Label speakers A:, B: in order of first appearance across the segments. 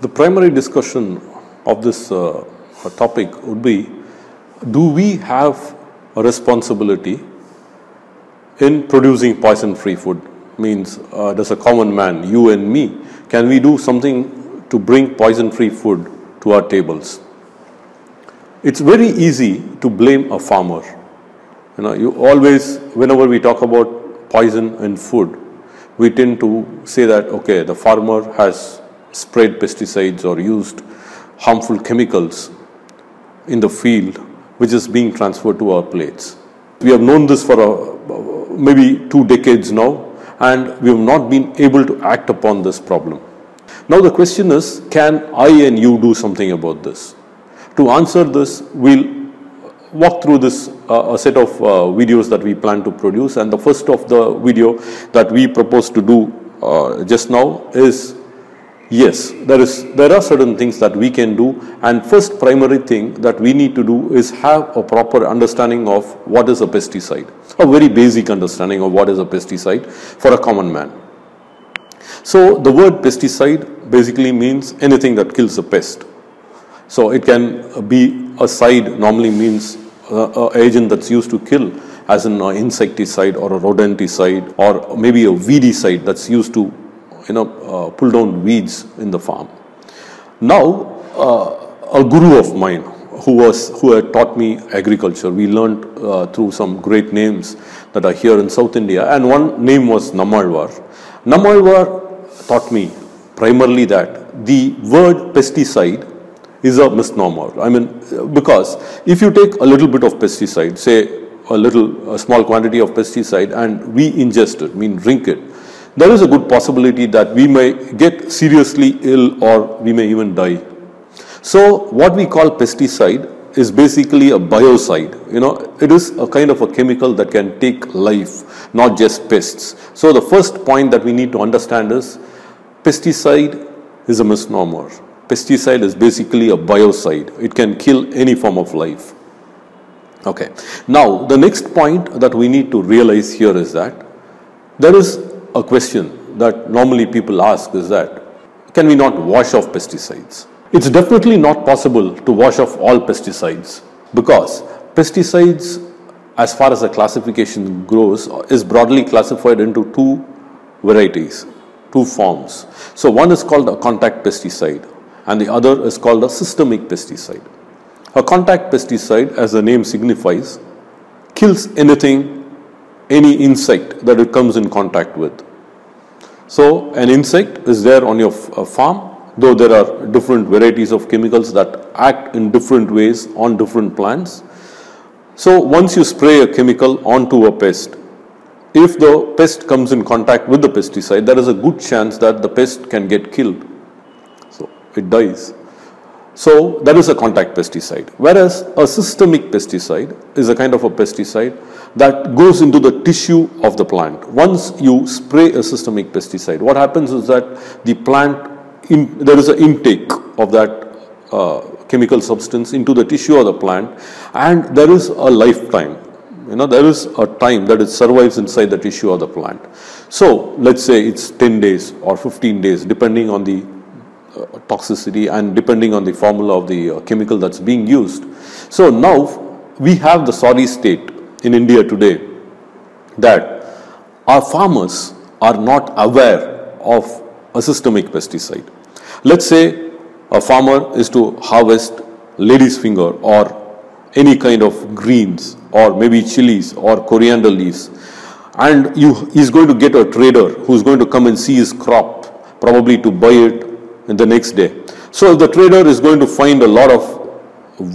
A: The primary discussion of this uh, topic would be do we have a responsibility in producing poison free food? Means, uh, does a common man, you and me, can we do something to bring poison free food to our tables? It's very easy to blame a farmer. You know, you always, whenever we talk about poison in food, we tend to say that, okay, the farmer has sprayed pesticides or used harmful chemicals in the field, which is being transferred to our plates. We have known this for a, maybe two decades now, and we have not been able to act upon this problem. Now the question is, can I and you do something about this? To answer this, we'll walk through this uh, a set of uh, videos that we plan to produce and the first of the video that we propose to do uh, just now is yes there is there are certain things that we can do and first primary thing that we need to do is have a proper understanding of what is a pesticide a very basic understanding of what is a pesticide for a common man. So the word pesticide basically means anything that kills a pest. So it can be a side normally means uh, agent that's used to kill as an insecticide or a rodenticide or maybe a weedicide that's used to you know uh, pull down weeds in the farm. Now uh, a guru of mine who was who had taught me agriculture we learned uh, through some great names that are here in South India and one name was Nammalwar. Nammalwar taught me primarily that the word pesticide is a misnomer. I mean, because if you take a little bit of pesticide, say a little, a small quantity of pesticide and we ingest it, mean drink it, there is a good possibility that we may get seriously ill or we may even die. So what we call pesticide is basically a biocide. You know, it is a kind of a chemical that can take life, not just pests. So the first point that we need to understand is pesticide is a misnomer pesticide is basically a biocide. It can kill any form of life. Okay. Now, the next point that we need to realize here is that there is a question that normally people ask is that can we not wash off pesticides? It's definitely not possible to wash off all pesticides because pesticides as far as the classification goes is broadly classified into two varieties, two forms. So one is called a contact pesticide and the other is called a systemic pesticide. A contact pesticide, as the name signifies, kills anything, any insect that it comes in contact with. So, an insect is there on your uh, farm, though there are different varieties of chemicals that act in different ways on different plants. So, once you spray a chemical onto a pest, if the pest comes in contact with the pesticide, there is a good chance that the pest can get killed So it dies. So that is a contact pesticide. Whereas a systemic pesticide is a kind of a pesticide that goes into the tissue of the plant. Once you spray a systemic pesticide, what happens is that the plant, in, there is an intake of that uh, chemical substance into the tissue of the plant and there is a lifetime. You know, there is a time that it survives inside the tissue of the plant. So let's say it's 10 days or 15 days depending on the toxicity and depending on the formula of the uh, chemical that's being used. So now we have the sorry state in India today that our farmers are not aware of a systemic pesticide. Let's say a farmer is to harvest lady's finger or any kind of greens or maybe chilies or coriander leaves and you, he's going to get a trader who's going to come and see his crop probably to buy it in the next day. So if the trader is going to find a lot of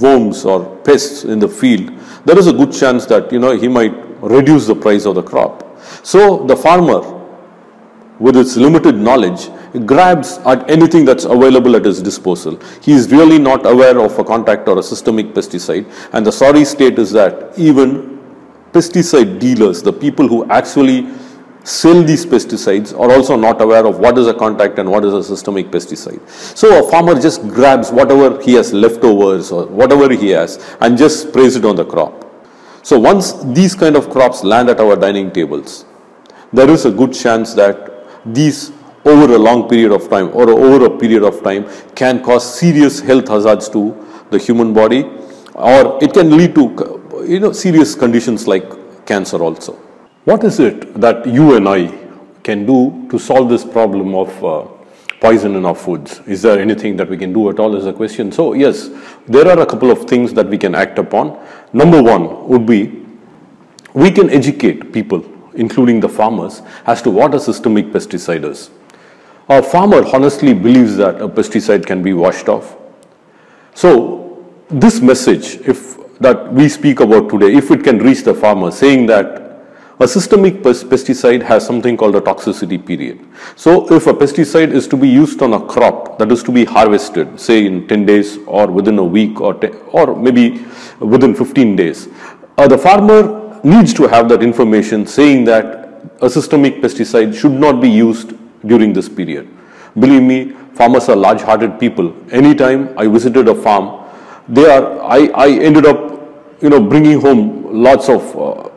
A: worms or pests in the field, there is a good chance that you know he might reduce the price of the crop. So the farmer, with its limited knowledge, grabs at anything that's available at his disposal. He is really not aware of a contact or a systemic pesticide. And the sorry state is that even pesticide dealers, the people who actually sell these pesticides are also not aware of what is a contact and what is a systemic pesticide. So a farmer just grabs whatever he has leftovers or whatever he has and just sprays it on the crop. So once these kind of crops land at our dining tables, there is a good chance that these over a long period of time or over a period of time can cause serious health hazards to the human body or it can lead to you know serious conditions like cancer also. What is it that you and I can do to solve this problem of uh, poison in our foods? Is there anything that we can do at all is a question. So yes, there are a couple of things that we can act upon. Number one would be we can educate people, including the farmers, as to what a systemic pesticide is. A farmer honestly believes that a pesticide can be washed off. So this message, if that we speak about today, if it can reach the farmer saying that a systemic pesticide has something called a toxicity period. So if a pesticide is to be used on a crop that is to be harvested, say in 10 days or within a week or, or maybe within 15 days, uh, the farmer needs to have that information saying that a systemic pesticide should not be used during this period. Believe me, farmers are large-hearted people. Anytime I visited a farm, they are, I, I ended up, you know, bringing home lots of uh,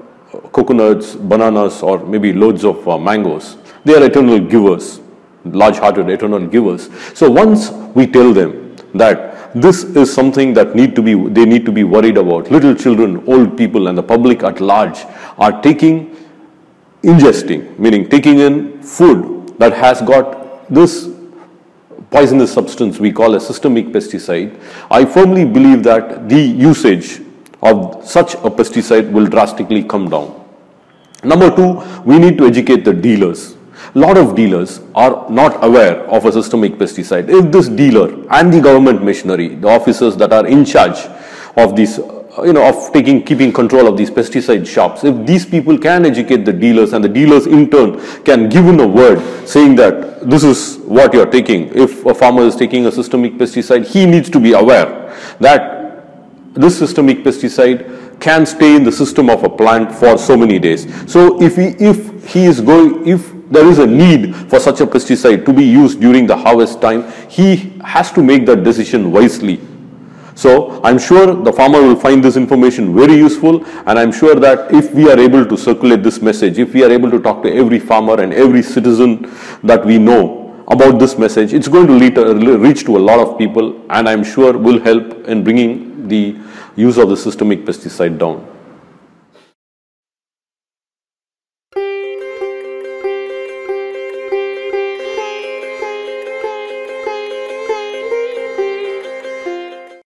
A: coconuts, bananas, or maybe loads of uh, mangoes. They are eternal givers, large-hearted eternal givers. So once we tell them that this is something that need to be they need to be worried about. Little children, old people, and the public at large are taking, ingesting, meaning taking in food that has got this poisonous substance we call a systemic pesticide. I firmly believe that the usage of such a pesticide will drastically come down. Number two, we need to educate the dealers. A lot of dealers are not aware of a systemic pesticide. If this dealer and the government machinery, the officers that are in charge of these uh, you know, of taking, keeping control of these pesticide shops. If these people can educate the dealers and the dealers in turn can give in a word saying that this is what you're taking. If a farmer is taking a systemic pesticide, he needs to be aware that this systemic pesticide can stay in the system of a plant for so many days. So if he, if he is going, if there is a need for such a pesticide to be used during the harvest time, he has to make that decision wisely. So I'm sure the farmer will find this information very useful and I'm sure that if we are able to circulate this message, if we are able to talk to every farmer and every citizen that we know about this message, it's going to lead, reach to a lot of people and I'm sure will help in bringing the use of the systemic pesticide down.